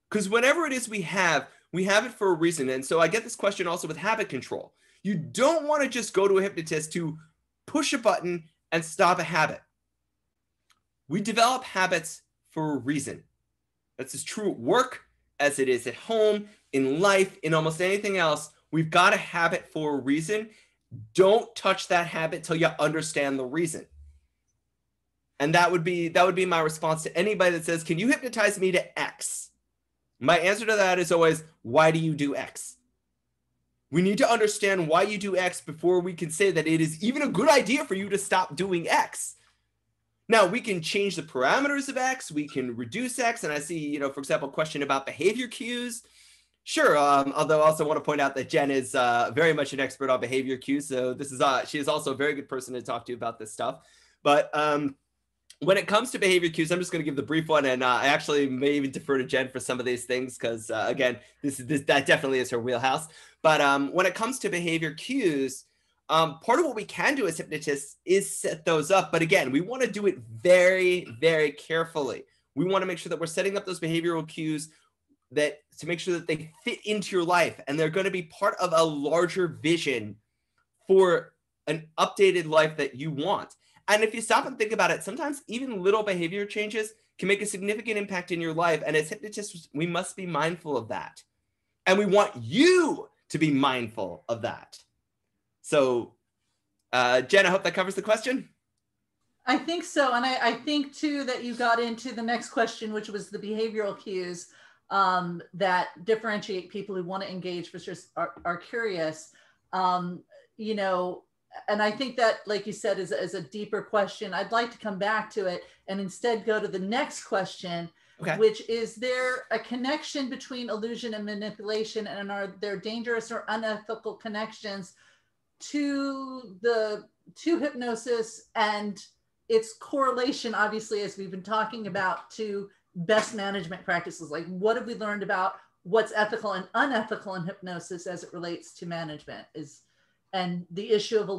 Because whatever it is we have, we have it for a reason. And so I get this question also with habit control. You don't want to just go to a hypnotist to push a button and stop a habit. We develop habits for a reason. That's as true at work as it is at home, in life, in almost anything else. We've got a habit for a reason. Don't touch that habit till you understand the reason. And that would be that would be my response to anybody that says, "Can you hypnotize me to X?" My answer to that is always, "Why do you do X?" We need to understand why you do X before we can say that it is even a good idea for you to stop doing X. Now we can change the parameters of X, we can reduce X, and I see, you know, for example, question about behavior cues. Sure. Um, although I also want to point out that Jen is uh, very much an expert on behavior cues, so this is uh, she is also a very good person to talk to about this stuff. But um, when it comes to behavior cues, I'm just going to give the brief one, and uh, I actually may even defer to Jen for some of these things because, uh, again, this is this that definitely is her wheelhouse. But um, when it comes to behavior cues, um, part of what we can do as hypnotists is set those up. But again, we want to do it very, very carefully. We want to make sure that we're setting up those behavioral cues that to make sure that they fit into your life and they're going to be part of a larger vision for an updated life that you want. And if you stop and think about it, sometimes even little behavior changes can make a significant impact in your life. And as hypnotists, we must be mindful of that. And we want you to be mindful of that. So, uh, Jen, I hope that covers the question. I think so. And I, I, think too that you got into the next question, which was the behavioral cues um, that differentiate people who want to engage versus are, are curious. Um, you know, and I think that, like you said, is, is a deeper question. I'd like to come back to it and instead go to the next question, okay. which is there a connection between illusion and manipulation? And are there dangerous or unethical connections to the to hypnosis and its correlation, obviously, as we've been talking about, to best management practices? Like, what have we learned about what's ethical and unethical in hypnosis as it relates to management? Is and the issue of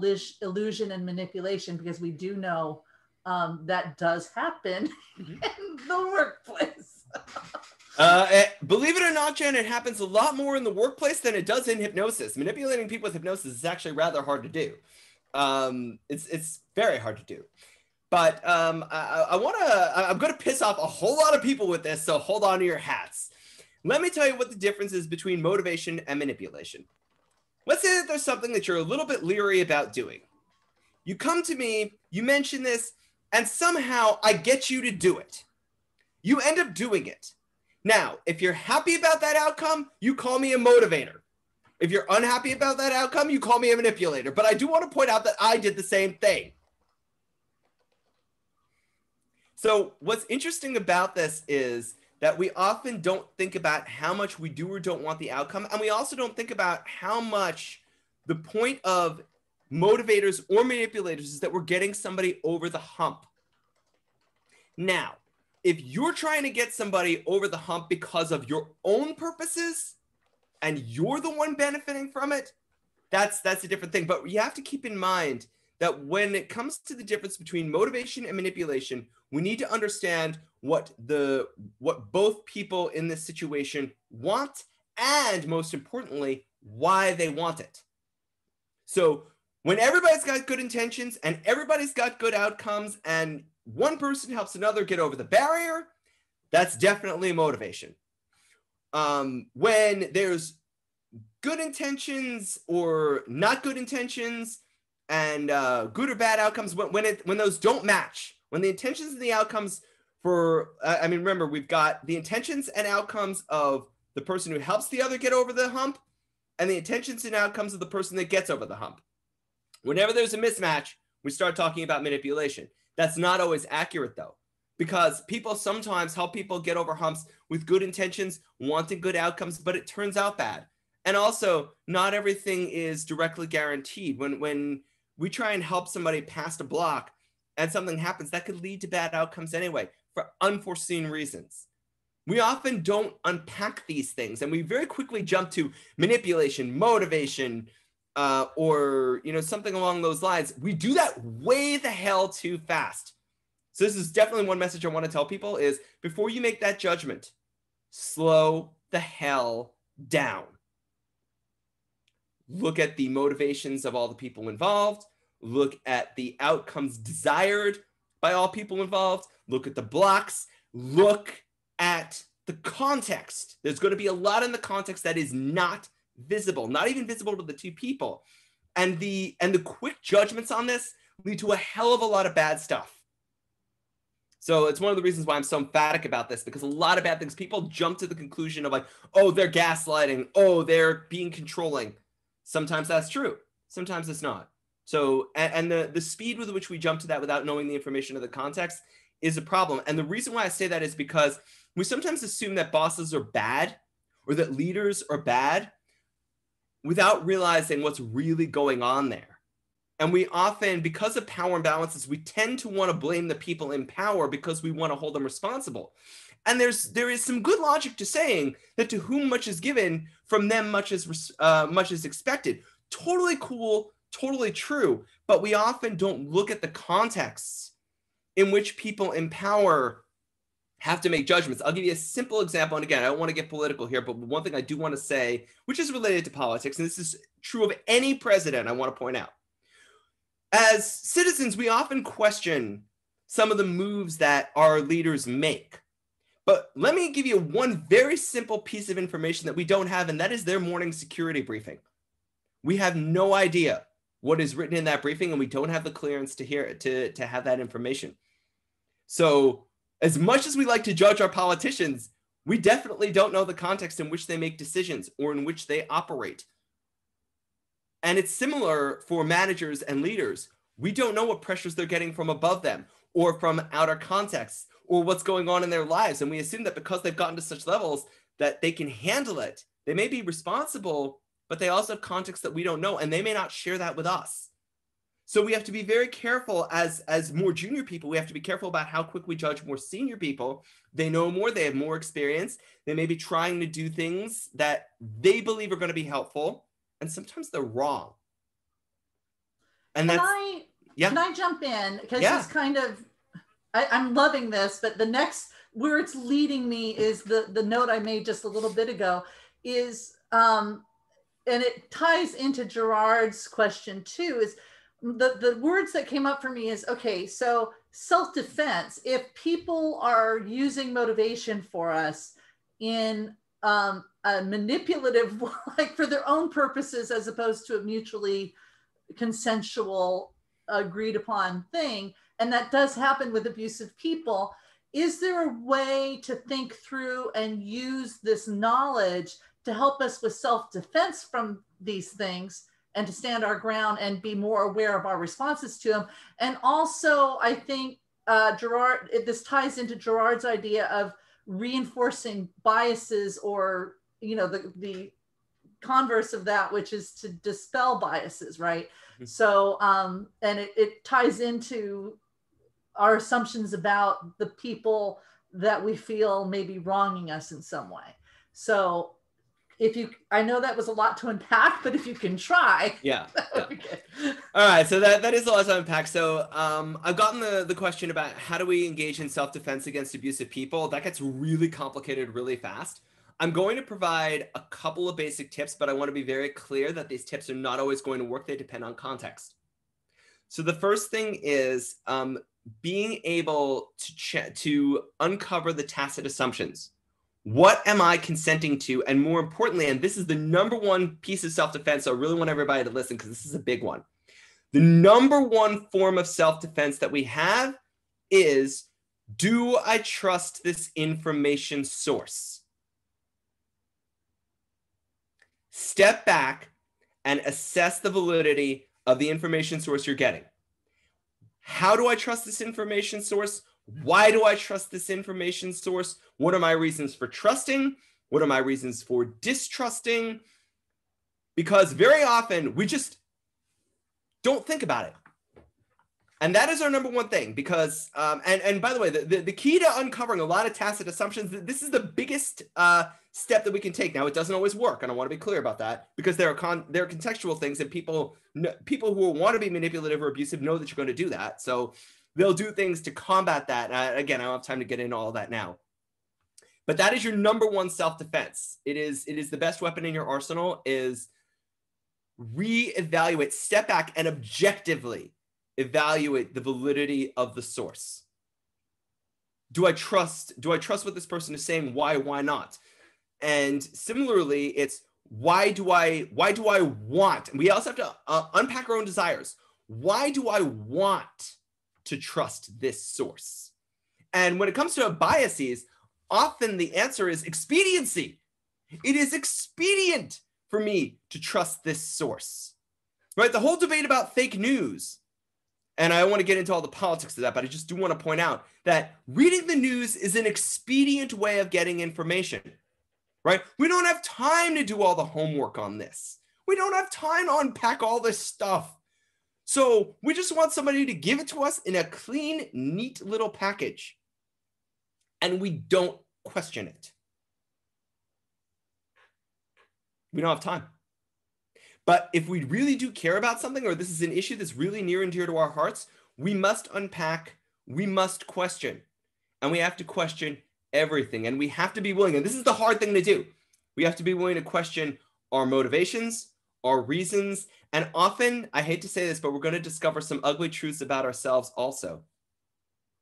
illusion and manipulation, because we do know um, that does happen mm-hmm. in the workplace. uh, eh, believe it or not, Jen, it happens a lot more in the workplace than it does in hypnosis. Manipulating people with hypnosis is actually rather hard to do. Um, it's it's very hard to do. But um, I, I want to. I'm going to piss off a whole lot of people with this, so hold on to your hats. Let me tell you what the difference is between motivation and manipulation. Let's say that there's something that you're a little bit leery about doing. You come to me, you mention this, and somehow I get you to do it. You end up doing it. Now, if you're happy about that outcome, you call me a motivator. If you're unhappy about that outcome, you call me a manipulator. But I do want to point out that I did the same thing. So, what's interesting about this is that we often don't think about how much we do or don't want the outcome. And we also don't think about how much the point of motivators or manipulators is that we're getting somebody over the hump. Now, if you're trying to get somebody over the hump because of your own purposes and you're the one benefiting from it, that's that's a different thing. But you have to keep in mind that when it comes to the difference between motivation and manipulation, we need to understand what the what both people in this situation want and most importantly why they want it so when everybody's got good intentions and everybody's got good outcomes and one person helps another get over the barrier that's definitely motivation. Um, when there's good intentions or not good intentions and uh, good or bad outcomes when, when it when those don't match when the intentions and the outcomes for i mean remember we've got the intentions and outcomes of the person who helps the other get over the hump and the intentions and outcomes of the person that gets over the hump. Whenever there's a mismatch we start talking about manipulation that's not always accurate though because people sometimes help people get over humps with good intentions wanting good outcomes but it turns out bad and also not everything is directly guaranteed when when we try and help somebody past a block and something happens that could lead to bad outcomes anyway for unforeseen reasons. we often don't unpack these things and we very quickly jump to manipulation, motivation, uh, or you know something along those lines. We do that way the hell too fast. So this is definitely one message I want to tell people is before you make that judgment, slow the hell down. Look at the motivations of all the people involved. Look at the outcomes desired by all people involved. Look at the blocks. Look at the context. There's going to be a lot in the context that is not visible, not even visible to the two people. And the and the quick judgments on this lead to a hell of a lot of bad stuff. So it's one of the reasons why I'm so emphatic about this because a lot of bad things people jump to the conclusion of like, oh, they're gaslighting, oh, they're being controlling. Sometimes that's true, sometimes it's not. So and, and the the speed with which we jump to that without knowing the information of the context is a problem. And the reason why I say that is because we sometimes assume that bosses are bad or that leaders are bad without realizing what's really going on there. And we often, because of power imbalances, we tend to want to blame the people in power because we want to hold them responsible. And there's there is some good logic to saying that to whom much is given, from them much is uh, much is expected. Totally cool, totally true. But we often don't look at the contexts in which people in power have to make judgments. I'll give you a simple example. And again, I don't want to get political here, but one thing I do want to say, which is related to politics, and this is true of any president, I want to point out. As citizens, we often question some of the moves that our leaders make. But let me give you one very simple piece of information that we don't have, and that is their morning security briefing. We have no idea what is written in that briefing, and we don't have the clearance to hear to, to have that information. So as much as we like to judge our politicians, we definitely don't know the context in which they make decisions or in which they operate. And it's similar for managers and leaders. We don't know what pressures they're getting from above them or from outer contexts or what's going on in their lives. And we assume that because they've gotten to such levels that they can handle it, they may be responsible, but they also have context that we don't know. And they may not share that with us. So we have to be very careful as as more junior people. We have to be careful about how quick we judge more senior people. They know more. They have more experience. They may be trying to do things that they believe are going to be helpful, and sometimes they're wrong. And can that's I, yeah. Can I jump in because yeah. it's kind of I, I'm loving this, but the next where it's leading me is the the note I made just a little bit ago is um and it ties into Gerard's question too is the the words that came up for me is okay so self-defense if people are using motivation for us in um, a manipulative like for their own purposes as opposed to a mutually consensual agreed upon thing and that does happen with abusive people is there a way to think through and use this knowledge to help us with self-defense from these things and to stand our ground and be more aware of our responses to them. And also, I think uh, Gerard, this ties into Gerard's idea of reinforcing biases or, you know, the, the converse of that, which is to dispel biases, right? Mm-hmm. So, um, and it, it ties into our assumptions about the people that we feel may be wronging us in some way. So if you i know that was a lot to unpack but if you can try. Yeah, yeah. all right so that, that is a lot to unpack. So um, i've gotten the, the question about how do we engage in self-defense against abusive people? That gets really complicated really fast. I'm going to provide a couple of basic tips but i want to be very clear that these tips are not always going to work. They depend on context. So the first thing is um, being able to ch- to uncover the tacit assumptions what am I consenting to? And more importantly, and this is the number one piece of self defense. So I really want everybody to listen because this is a big one. The number one form of self defense that we have is do I trust this information source? Step back and assess the validity of the information source you're getting. How do I trust this information source? Why do I trust this information source? What are my reasons for trusting? What are my reasons for distrusting? Because very often we just don't think about it. And that is our number one thing because, um, and, and by the way, the, the, the, key to uncovering a lot of tacit assumptions, this is the biggest uh, step that we can take. Now, it doesn't always work, and I want to be clear about that because there are con- there are contextual things, and people people who want to be manipulative or abusive know that you're going to do that. So they'll do things to combat that. And again, I don't have time to get into all that now. But that is your number one self defense. It is it is the best weapon in your arsenal. Is reevaluate, step back, and objectively evaluate the validity of the source. Do I trust? Do I trust what this person is saying? Why? Why not? And similarly, it's why do I? Why do I want? We also have to uh, unpack our own desires. Why do I want to trust this source? And when it comes to biases, often the answer is expediency. It is expedient for me to trust this source. Right? The whole debate about fake news and I don't want to get into all the politics of that, but I just do want to point out that reading the news is an expedient way of getting information, right? We don't have time to do all the homework on this. We don't have time to unpack all this stuff. So we just want somebody to give it to us in a clean, neat little package. And we don't question it. We don't have time. But if we really do care about something, or this is an issue that's really near and dear to our hearts, we must unpack, we must question, and we have to question everything. And we have to be willing, and this is the hard thing to do. We have to be willing to question our motivations, our reasons, and often, I hate to say this, but we're going to discover some ugly truths about ourselves also.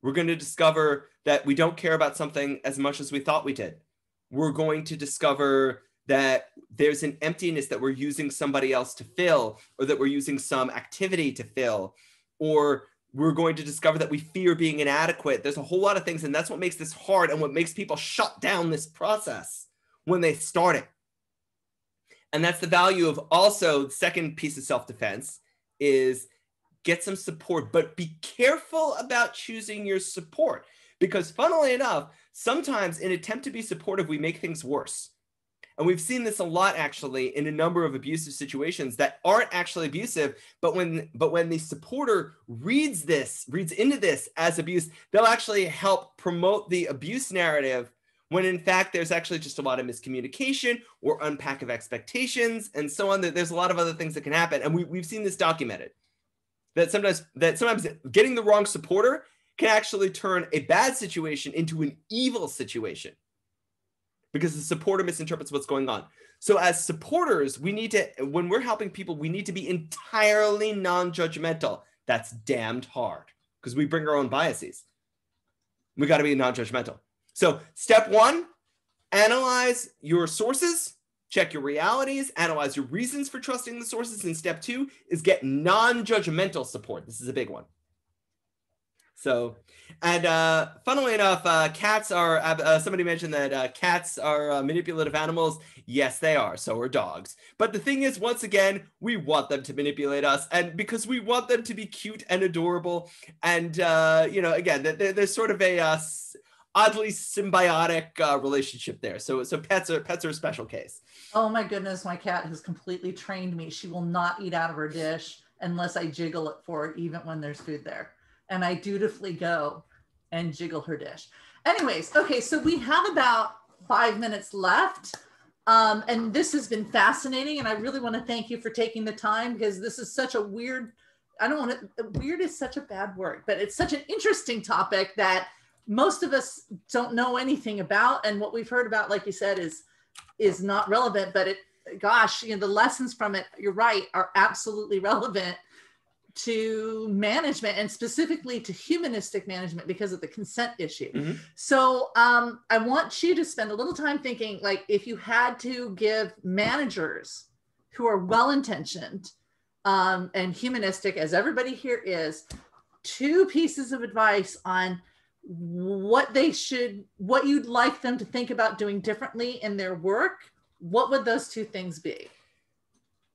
We're going to discover that we don't care about something as much as we thought we did. We're going to discover that there's an emptiness that we're using somebody else to fill, or that we're using some activity to fill, or we're going to discover that we fear being inadequate. There's a whole lot of things, and that's what makes this hard and what makes people shut down this process when they start it. And that's the value of also second piece of self-defense is get some support, but be careful about choosing your support. Because funnily enough, sometimes in attempt to be supportive, we make things worse. And we've seen this a lot actually in a number of abusive situations that aren't actually abusive, but when but when the supporter reads this, reads into this as abuse, they'll actually help promote the abuse narrative when in fact there's actually just a lot of miscommunication or unpack of expectations and so on. That there's a lot of other things that can happen. And we, we've seen this documented. That sometimes that sometimes getting the wrong supporter can actually turn a bad situation into an evil situation because the supporter misinterprets what's going on. So as supporters, we need to when we're helping people, we need to be entirely non-judgmental. That's damned hard because we bring our own biases. We got to be non-judgmental. So step 1, analyze your sources, check your realities, analyze your reasons for trusting the sources and step 2 is get non-judgmental support. This is a big one. So, and uh, funnily enough, uh, cats are. Uh, somebody mentioned that uh, cats are uh, manipulative animals. Yes, they are. So are dogs. But the thing is, once again, we want them to manipulate us, and because we want them to be cute and adorable, and uh, you know, again, there, there's sort of a uh, oddly symbiotic uh, relationship there. So, so pets are pets are a special case. Oh my goodness, my cat has completely trained me. She will not eat out of her dish unless I jiggle it for her, even when there's food there and I dutifully go and jiggle her dish. Anyways, okay, so we have about five minutes left. Um, and this has been fascinating. And I really want to thank you for taking the time because this is such a weird, I don't want to, weird is such a bad word, but it's such an interesting topic that most of us don't know anything about. And what we've heard about, like you said, is is not relevant, but it, gosh, you know, the lessons from it, you're right, are absolutely relevant to management and specifically to humanistic management because of the consent issue. Mm-hmm. So um, I want you to spend a little time thinking like if you had to give managers who are well intentioned um, and humanistic, as everybody here is, two pieces of advice on what they should, what you'd like them to think about doing differently in their work, what would those two things be?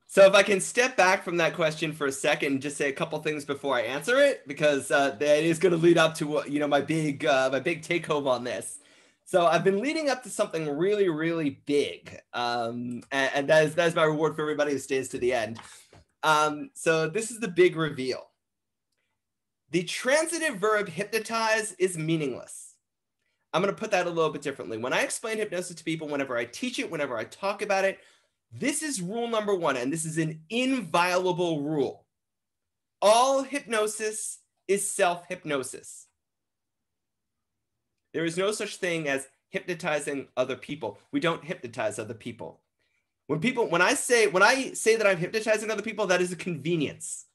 So if I can step back from that question for a second, and just say a couple things before I answer it, because uh, that is going to lead up to you know my big uh, my big take home on this. So I've been leading up to something really really big, um, and, and that is that is my reward for everybody who stays to the end. Um, so this is the big reveal. The transitive verb hypnotize is meaningless. I'm going to put that a little bit differently. When I explain hypnosis to people, whenever I teach it, whenever I talk about it, this is rule number one, and this is an inviolable rule. All hypnosis is self hypnosis. There is no such thing as hypnotizing other people. We don't hypnotize other people. When people, when I say, when I say that I'm hypnotizing other people, that is a convenience.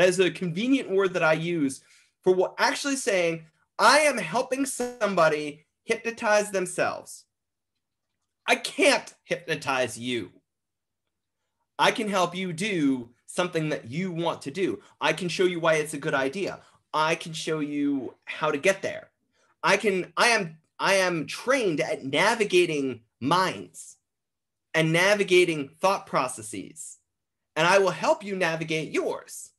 That is a convenient word that I use for what actually saying I am helping somebody hypnotize themselves. I can't hypnotize you. I can help you do something that you want to do. I can show you why it's a good idea. I can show you how to get there. I can I am I am trained at navigating minds and navigating thought processes. And I will help you navigate yours.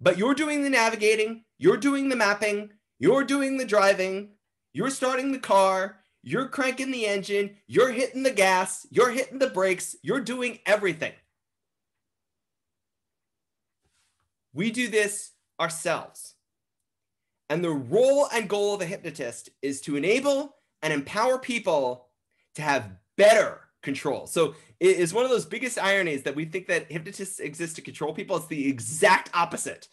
But you're doing the navigating, you're doing the mapping, you're doing the driving, you're starting the car, you're cranking the engine, you're hitting the gas, you're hitting the brakes, you're doing everything. We do this ourselves. And the role and goal of a hypnotist is to enable and empower people to have better control. So it is one of those biggest ironies that we think that hypnotists exist to control people. It's the exact opposite.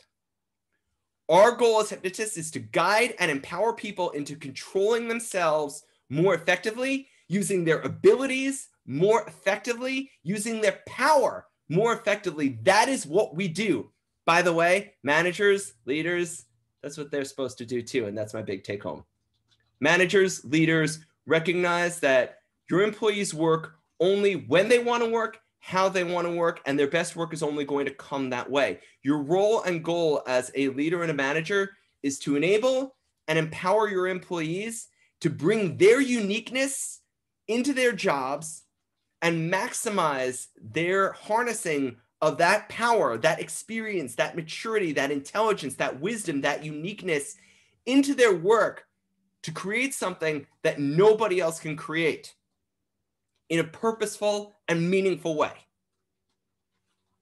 Our goal as hypnotists is to guide and empower people into controlling themselves more effectively, using their abilities more effectively, using their power more effectively. That is what we do. By the way, managers, leaders, that's what they're supposed to do too. And that's my big take home. Managers, leaders recognize that your employees work only when they want to work, how they want to work, and their best work is only going to come that way. Your role and goal as a leader and a manager is to enable and empower your employees to bring their uniqueness into their jobs and maximize their harnessing of that power, that experience, that maturity, that intelligence, that wisdom, that uniqueness into their work to create something that nobody else can create in a purposeful and meaningful way.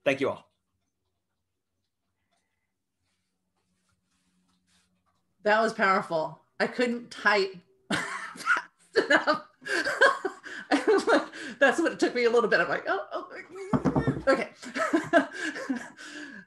Thank you all. That was powerful. I couldn't type fast enough. That's what it took me a little bit. I'm like, oh, oh okay.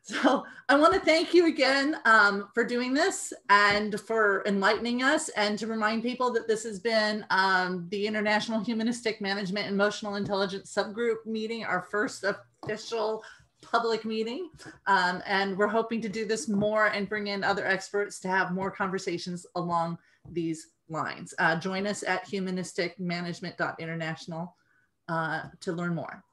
so I want to thank you again um, for doing this and for enlightening us and to remind people that this has been um, the International Humanistic Management Emotional Intelligence Subgroup meeting, our first official public meeting. Um, and we're hoping to do this more and bring in other experts to have more conversations along these lines. Uh, join us at humanisticmanagement.international uh, to learn more.